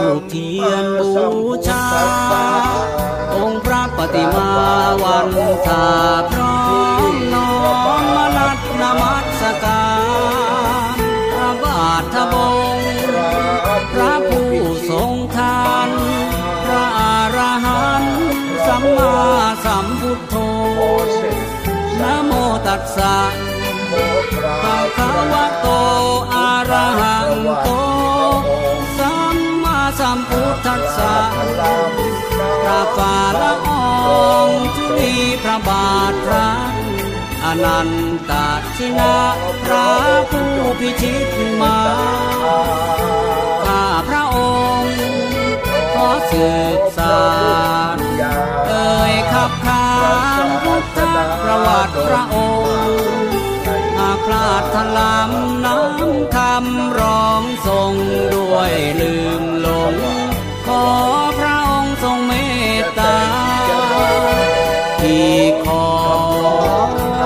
ลูกเทียนบูชา องค์พระปฏิมาวันทาพร้อมน้อมมนัดนมัสการพระบาทบงพระผู้ทรงทาน พระอรหันต์สัมมาสัมพุทโธนะโมตัสสะภะคะวะโต ทักษะพระป่าละอองทุลีพระบาทพระอนันตชินะพระผู้พิชิตมาข้าพระองค์ขอสืบสารเอ่ยขับขานพุทธประวัติพระองค์หาพลาดทลามน้ำคำร้องทรงด้วยลืมลง ขอพระองค์ทรงเมตตาที่ขอ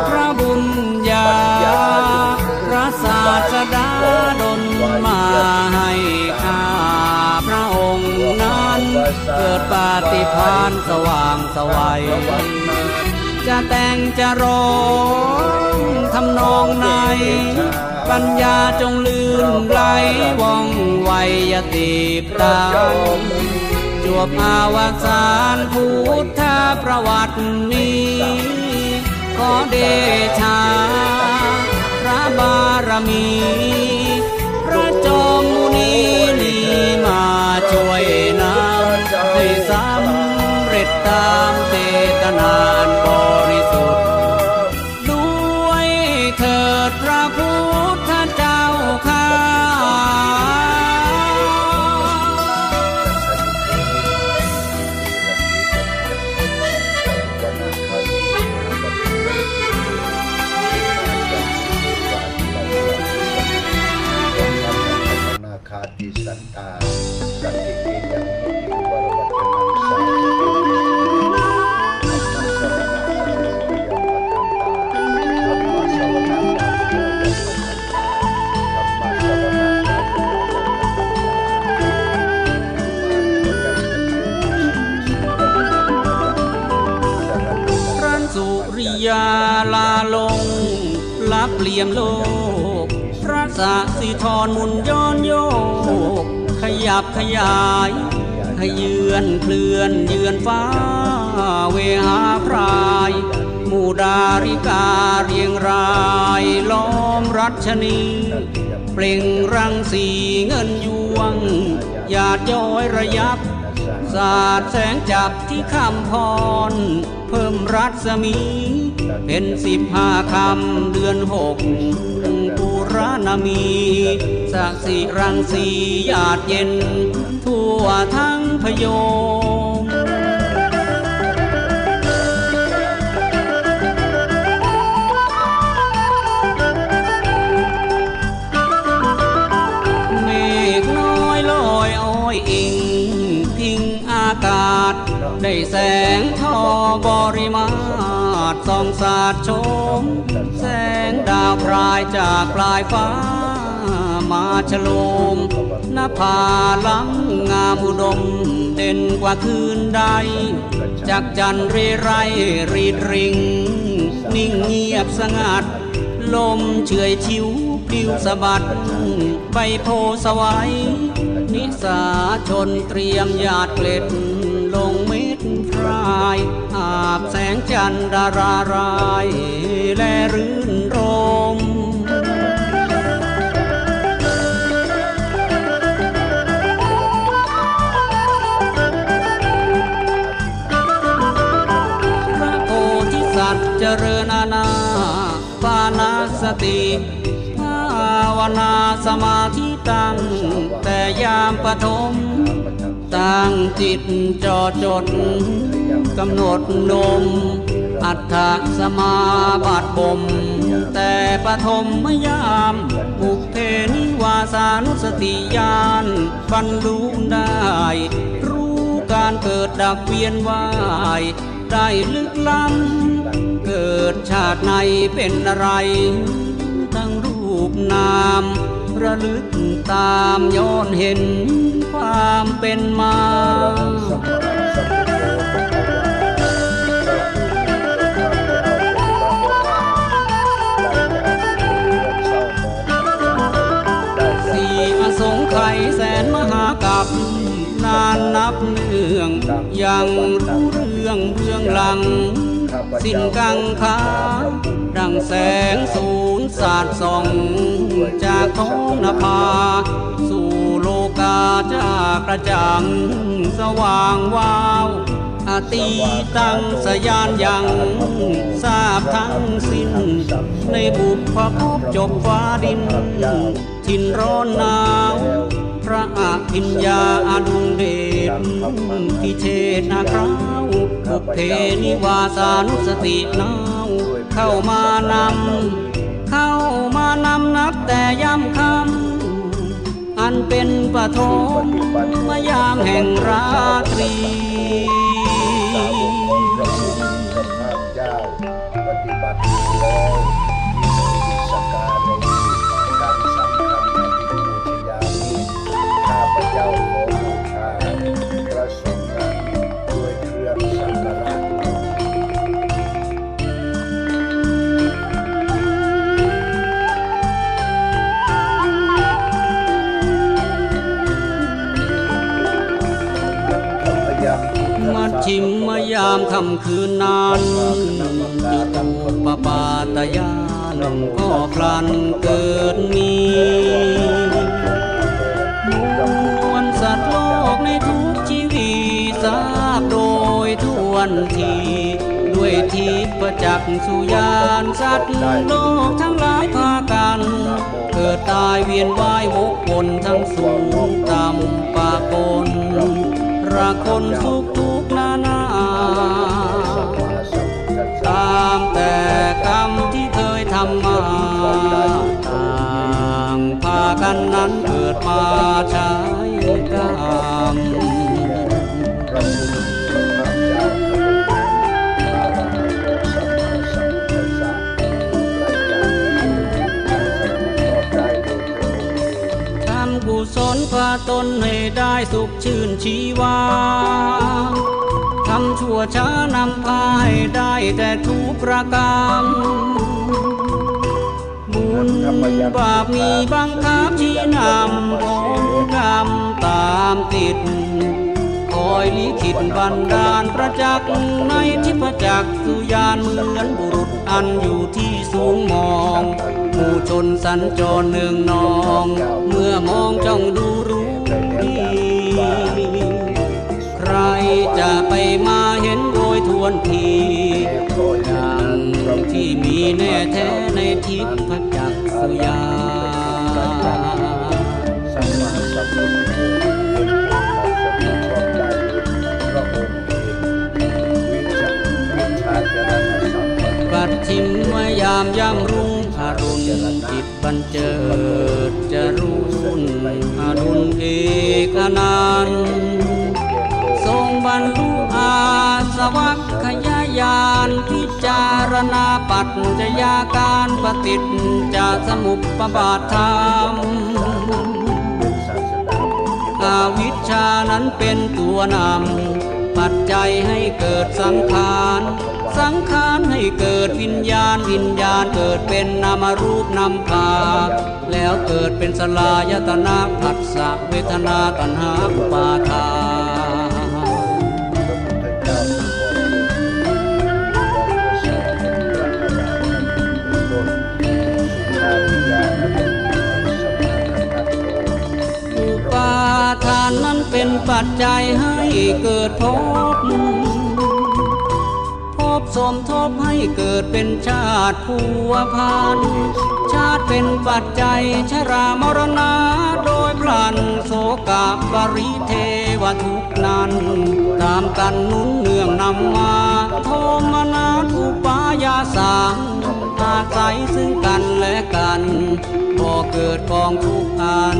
พระบุญญาพระศาสดาดลมาให้ข้าพระองค์นั้นเกิดปาฏิพานสว่างสวัย จะแต่งจะร้องทำนองใน ปัญญาจงลื่นไหลว่องไวยตีปรางจวบอาวสานพุทธประวัตินี้ ขอเดชา พระบารมี ยาลาลงลับเหลี่ยมโลก พระสะสิธรหมุนย้อนโยก ขยับขยายขยือนเคลื่อนเยือนฟ้า เวหาพรายหมู่ดาริกาเรียงรายล้อมรัชนี เปล่งรังสีเงินยวงหยาดย้อยระยับ สาดแสงจับที่คำพร พิ่มรัศมี เป็นสิบห้าคำเดือนหกปุรณมีสักสิรังสีหยาดเย็น ทั่วทั้งพยมเมฆน้อยลอยอ้อยอิงพิงอากาศได้แสง บริมาตรส่องสาดชม แสงดาวพรายจากปลายฟ้า มาฉลมนภาล้ำงามอุดม เด่นกว่าคืนใด จากจันร์เรไรรีดริง นิ่งเงียบสงัด ลมเฉอยชิวปิวสะบัด ใบโพสวัยนิสาชนเตรียมหยาดเกล็ดลงเม็ด พรายอาบแสงจันดารารายและรื่นรมพระโพธิสัตว์เจริญอาณานาสติภาวนาสมาธิตั้งแต่ยามปฐม ตั้งจิตจอจดกำหนดนม อัฏฐสมาบัติบ่มแต่ปฐมมยามบุพเพนิวาสานุสติญาณบรรลุได้ รู้การเกิดดับเวียนว่ายได้ลึกล้ำเกิดชาติในเป็นอะไร ทั้งรูปนาม ระลึกตามย้อนเห็นความเป็นมาสี่อสงไขยแสนมหากับนานนับเนื่องยังรู้เรื่องเบื้องหลัง สิ้นกังขาดังแสงสูนสาดส่องจากท้องนภา สู่โลกาจากกระจ่างสว่างวาวอตีตังสยานยังทราบทั้งสิ้น ในบุพภพจบฟ้าดิน ทินร้อนหนาว พระอภิญญาอดุลเดชพิเชษนาคราวบุพเพนิวาสานุสตินาว เข้ามานำ แต่ย่ำคำอันเป็นปฐมมายามแห่งราตรีสาวกของพระพระภาคเจ้าปฏิบัติแล้วมีอิสการในการสำคัญในบูชยานี้ข้าพเจ้าขอามค่ำคืนนานจุตูปปาตยานก็พลันเกิดมีมวลสัตว์โลกในทุกชีวิตทราบโดยทวนที ด้วยทิพจักสุยานสัตว์โลกทั้งหลายพากัน เกิดตายเวียนว่ายวกวนทั้งสูงต่ำปากปนรักคนสุขทุกข์ากันนั้นเกิดมาใช้กรรมพระผู้มีพระภาคเจ้าพระองค์นั้นอาราธนาสัมพุทธัสสะรายการนี้การสมรสได้โดยพระองค์ทำกุศลพาตนให้ได้สุขชื่นชีวาทำชั่วช้านำพาให้ได้แต่ทุกประการ บุญบาปมีบังคับชี้นำผลกรรมตามติด คอยลิขิตบันดาลประจักษ์ในทิพจักสุยานเหมือนบุรุษอันอยู่ที่สูงมองหมู่ชนสัญจรเนืองนอง เมื่อมองจ้องดูรู้ดีใครจะไปมาเห็นโดยทวนที ที่มีแน่แท้ในทิพพจักสุยาสัมมาสัมพุทธปัดสนชอบใจพระองค์เองวิมมายามยามรุ่งอรุณจิตบันเจิดจะรุ่นอรุณเอกนันทรงบรรลุอาสวัคขยายานพิจารณาปัจจยาการปฏิจจสมุปบาทธรรมอาวิชชานั้นเป็นตัวนำปัจจัยให้เกิดสังขาร สังขารให้เกิดวิญญาณ วิญญาณเกิดเป็นนามรูปนำพาแล้วเกิดเป็นสลายตนะผัสสะเวทนาตัณหาอุปาทาน เป็นปัจจัยให้เกิดภพภพสมทบให้เกิดเป็นชาติผัวพันชาติเป็นปัจจัยชรามรณะโดยพลันโสกาบริเทวทุกนั้น ตามกันนุ่นเนื่องนำมา โทมนาทุปายาสัง อาศัยซึ่งกันและกันบ่เกิดกองทุกอัน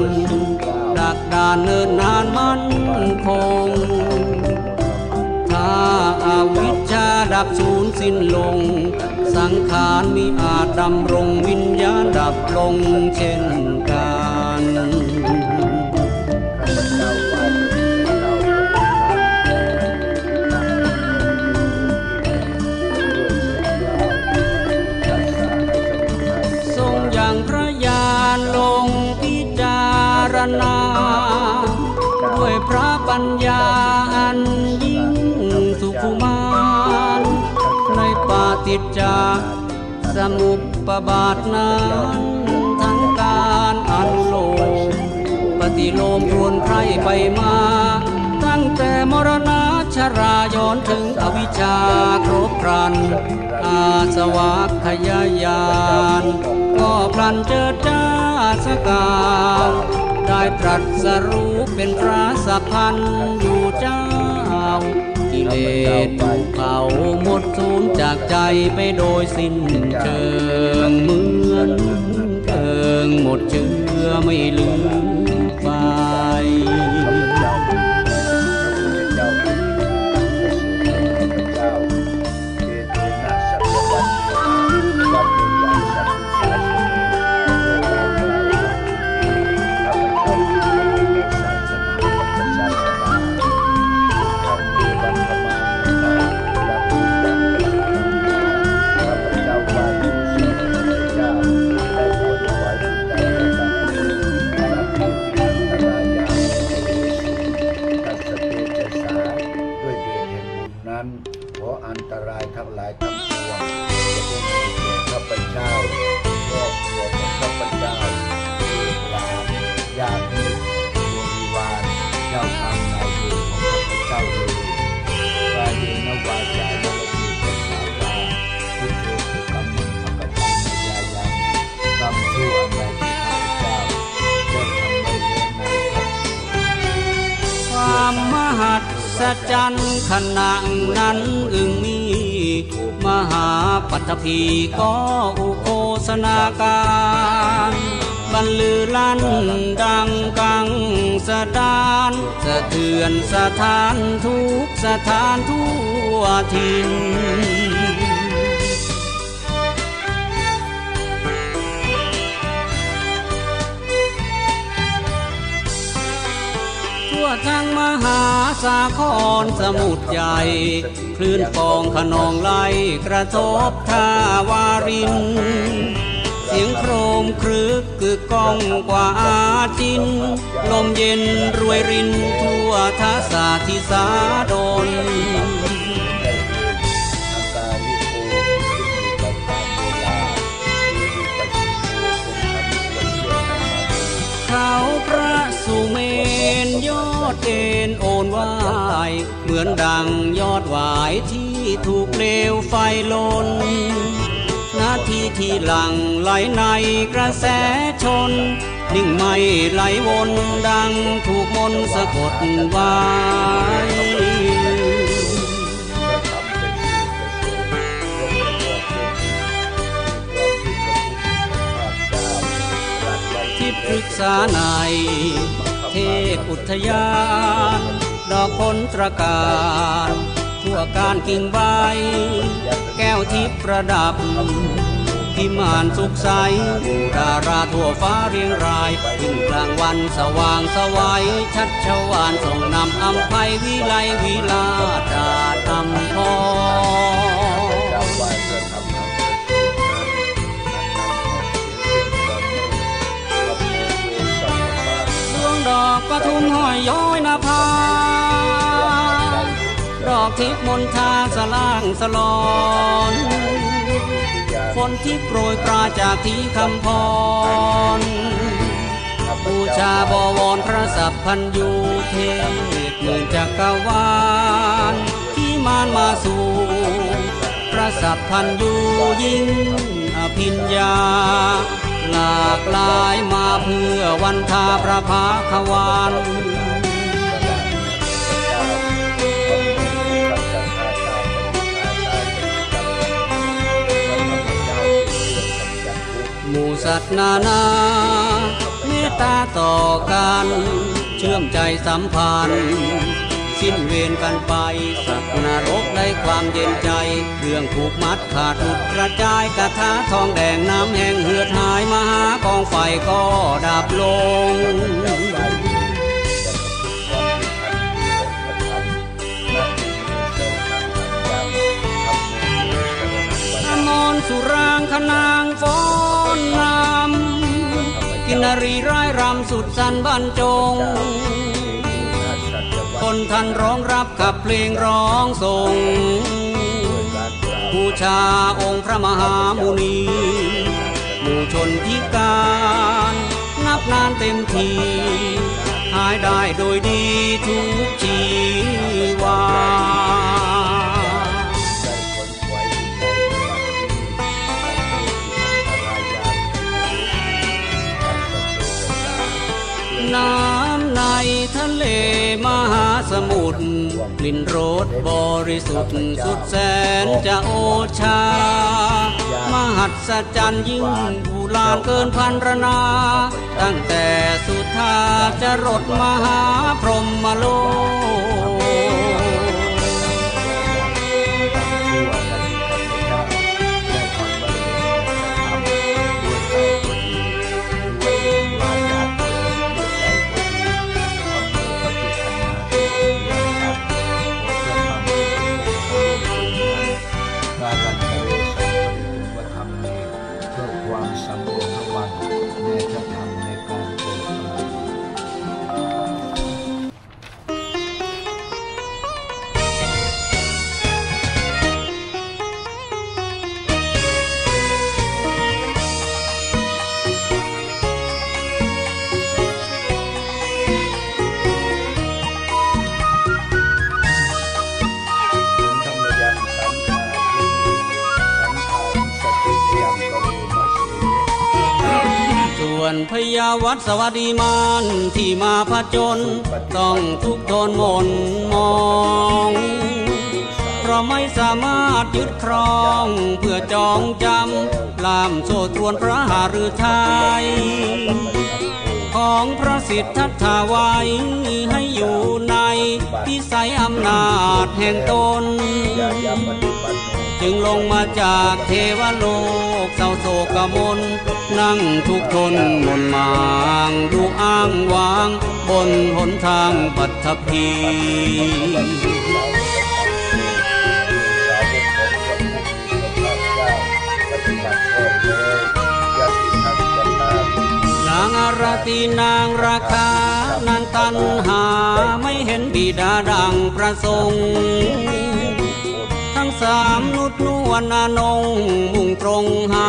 ดักดานเนินนานมั่นคง ถ้าอาวิชชาดับสูญสิ้นลง สังขารมีอาจดำรงวิญญาณดับลงเช่นกัน ปปบาทนั้นทั้งการอนุโลมปฏิโลมทวนไพรไปมา ตั้งแต่มรณะชราย้อนถึงอวิชชาครบครัน อาสวะขยายาน ก็พลันเจิดจ้าสกา ได้ตรัสรู้เป็นพระสัพพันธ์อยู่เจ้า เลสถูกเผาหมดสูญจากใจไปโดยสิ้นเชิงเหมือน หัศจรรย์ขนังนั้นอึงมี มหาปัตภีก็อุโคสนาการบรรลือลั่นดังกังสะดานสะเทือนสถานทุกสถานทั่วทิน ทั้งมหาสาครสมุทรใหญ่ คลื่นฟองขนองไหลกระทบท่าวาริน เสียงโครมครึกกึกก้องกว่าอาจิน ลมเย็นรวยรินทั่วทัศาทิสาดน ดเอ็นโอนวายเหมือนดังยอดหวายที่ถูกเลวไฟลนนาทีที่หลังไหลในกระแสชน นิ่งไม่ไหลวนดังถูกมนสะกดว้จะทำเป็นสิ่งประเสริฐร่วมประกอบด้วยที่พระพุทธเจ้าตรัสไว้ที่ปรึกษาใน เทพอุทยาน ดอกผลตรการทั่วการกิ่งใบ แก้วทิพประดับพิมานสุขใส ดาราทั่วฟ้าเรียงรายขึ้นกลางวันสว่างสวัยชัดชวานส่งนำอำไพวิไลวิลาดาธรรมพอ งดอกปทุมห้อยย้อยนาภาดอกทิพย์มนทาสล่างสลอนฝนที่โปรยปลาจากที่คำพรบูชาบวรพระสัพพันยูเทศหมื่นจักรวาลที่มานมาสู่พระสัพพันยูยิ่งอภิญญา หลากหลายมาเพื่อวันทาพระภาควานหมู่สัตว์นานาเมตตาต่อกัน เชื่อมใจสัมพันธ์สิ้นเวรกันไป สัตว์นรกได้ความเย็นใจเครื่องผูกมัด ขาดอุดกระจายกระทะทองแดงน้ำแห้งเหือดหายมหากองไฟก็ดับลงมนสุรางคนางฟ้อนนำกินรีร้ายรำสุดสันบรรจง คนทันร้องรับกับเพลงร้องส่ง ชาองค์พระมหามุนี หมู่ชนพิการ นับนานเต็มที หายได้โดยดีทุกชีวาน้ำในทะเลมหาสมุทร กลิ่นรสบริสุทธิ์สุดแสนจะโอชา มหัศจรรย์ยิ่งอุลานเกินพันรนา ตั้งแต่สุธาจะรดมหาพรหมโลก นพยาวัดสวัสดีมานที่มาผจญต้องทุกข์ทนมนมองเพราะไม่สามารถยึดครองเพื่อจองจำลามโซ่ตรวนพระหฤทัยของพระสิทธัตถาไว้ให้อยู่ในพิสัยอำนาจแห่งตน จึงลงมาจากเทวโลกเศร้าโศกมนนั่งทุกทนมนมางดูอ้างวาง บนหนทางปัทภีางราคเจ้าปฏิบัติชอบแล้วยาติทักยันตานางอารตีนางราคานางตันหาไม่เห็นบิดาดังประสงค์ ทั้งสามนุดนวลนานง มุ่งตรงหา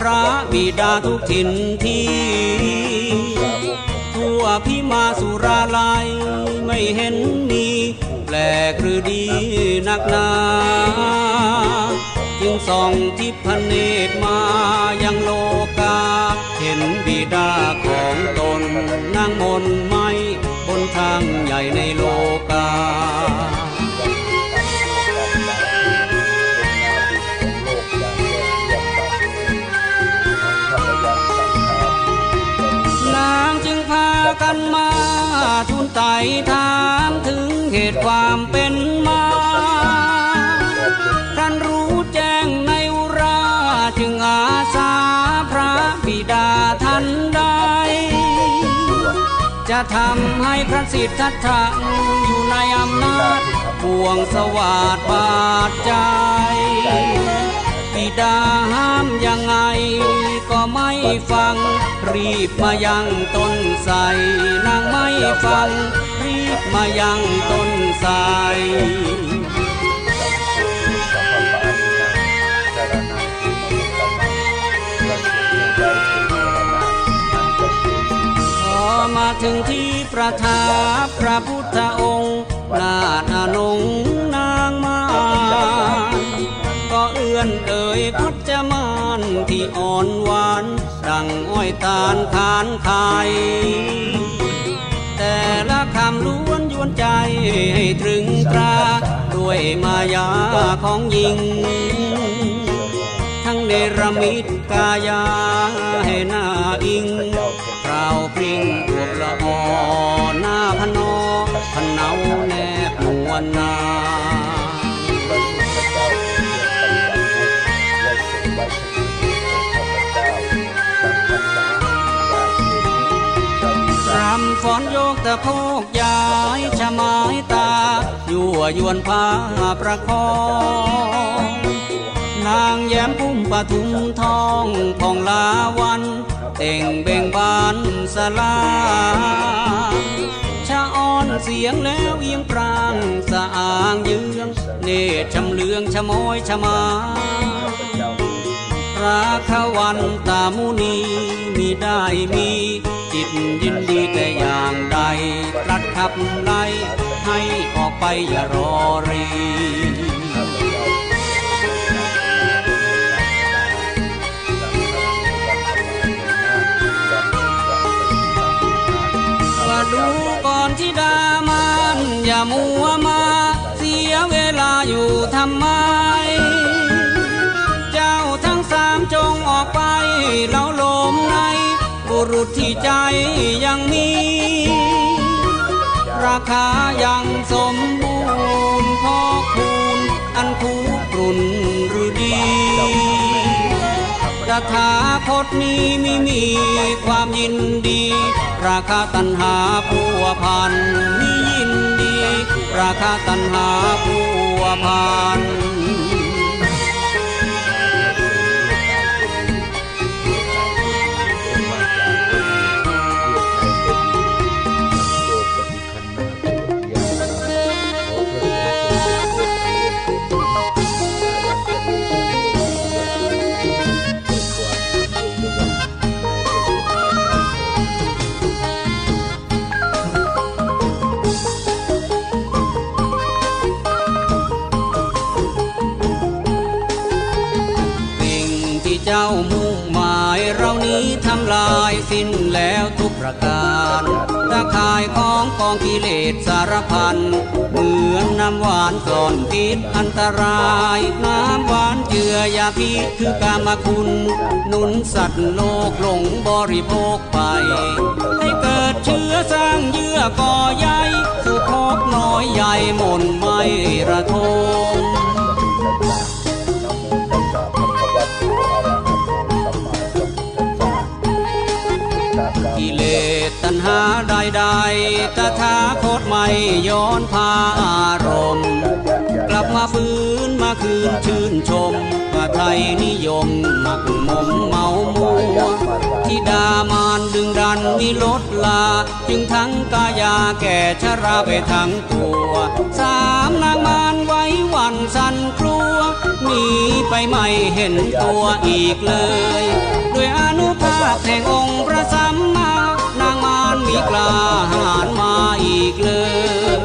พระบิดาทุกถิ่นที่ทั่วพิมาสุราลัยไม่เห็นมีแปลกหรือดีนักหนาจึงส่องทิพเนตรมายังโลกา เห็นบิดาของตนนางมนไม่บนทางใหญ่ในโลกา กันมาทูลไต่ถามถึงเหตุความเป็นมาท่านรู้แจ้งในอุราจึงอาสาพระบิดาท่านใดจะทำให้พระสิทธัตถะอยู่ในอำนาจบ่วงสวาดบาดใจ ดาห้ามยังไงก็ไม่ฟัง รีบมายังต้นไทรนางไม่ฟัง รีบมายังต้นไทรพอมาถึงที่ประทับพระพุทธองค์นาดอนงนางมา ก็เอื้พัชมานที่อ่อนหวาน ดังอ้อยตาลคานไข่แต่ละคำล้วนยวนใจให้ตรึงตรา ด้วยมายาของหญิง ทั้งเนรมิตกายาให้หน้าอิงพราวพริ้งรวบละออหน้าพนอพนเอาแนบนวลนา อนโยกตะโพกย้ายชะไม้ตา ยั่วยวนพาประคอง นางแย้มพุ่มปะทุมทองของลาวัน เต่งเบ่งบานสลาชะอ่อนเสียงแล้วเอียงปรางสะอางเยือง เนตรชำเลืองชะมอยชะมา ราคาวันตามุนีมีได้มีจิตยินดีแต่อย่างใดตรัสขับไล่ให้ออกไปอย่ารอรีว่าดูก่อนที่ดามันอย่ามัวมา เสียเวลาอยู่ทำไมเใจยังมี ราคายังสมบูรณ์พอคูณอันคูกรุ่นหรือดีตถาคตนี้ไม่มีความยินดี ราคาตัณหาผัวพันมียินดี ราคาตัณหาผัวพัน เจ้ามุ่งหมายเรานี้ทำลายสิ้นแล้วทุกประการตาข่ายของกองกิเลสสารพัน เหมือนน้ำหวานก่อนพิษอันตราย น้ำหวานเจือยาพิษคือกามคุณ หนุนสัตว์โลกหลงบริโภคไป ให้เกิดเชื้อสร้างเยื่อก่อใยสุขกน้อยใหญ่หม่นไม่ระทม ใดๆตถาคตไม่ย้อนพาอารมณ์กลับมาฟื้นมาคืนชื่นชมว่าไทยนิยมหมักมมเมามัวที่ดามานดึงดันมีลดลา จึงทั้งกายาแก่ชราไปทั้งตัว สามนางมานไว้วันสันครัวหนีไปไม่เห็นตัวอีกเลย ด้วยอนุภาพแห่งองค์พระสัมมา กล้าหาญมาอีกเลย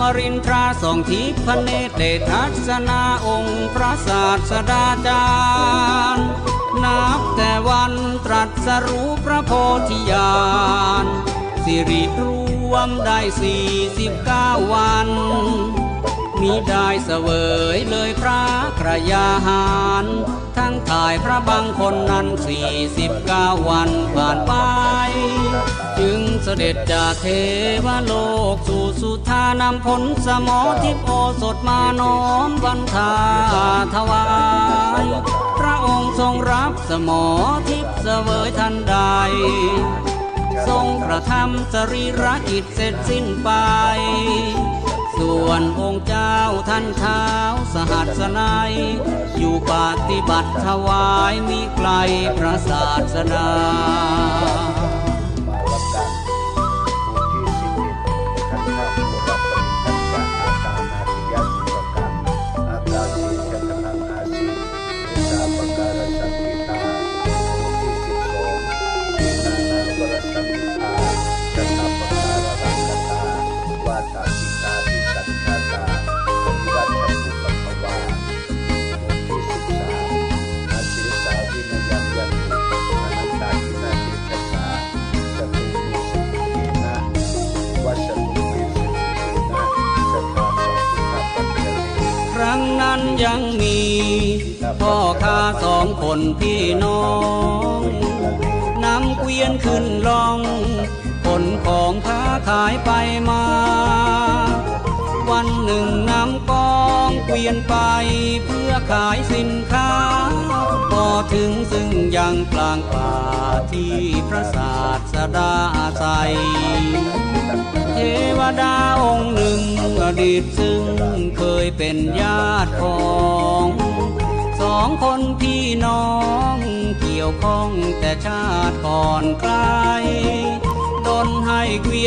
มรินทราสองทิพเนตเดทัศนาองค์พระศาสดาจารย์ นับแต่วันตรัสรู้พระโพธิญาณ สิริรวมได้สี่สิบเก้าวันมีได้เสวยเลยพระกระยาหาร ทั้งถ่ายพระบางคนนั้นสี่สิบเก้าวันผ่านไป จึงเสด็จจากเทวโลกสู่สุธานำผลสมอทิพโอสดมาน้อมวันทาถวาย พระองค์ทรงรับสมอทิพเสวยทันใด ทรงกระทำสรีรกิจเสร็จสิ้นไป ส่วนองค์เจ้าท่านเท้าสหัสนัย อยู่ปฏิบัติถวายมีไกลพระศาสนา พ่อค้าสองคนพี่น้องนำเกวียนขึ้นลองขนของค้าขายไปมา วันหนึ่งนำกองเกวียนไปเพื่อขายสินค้าพอถึงซึ่งยังกลางป่าที่พระศาสดาอาศัยเทวดาองค์หนึ่งอดีตซึ่งเคยเป็นญาติของ องคนพี่น้องเกี่ยวข้องแต่ชาติก่อนไกลดนให้เกวียน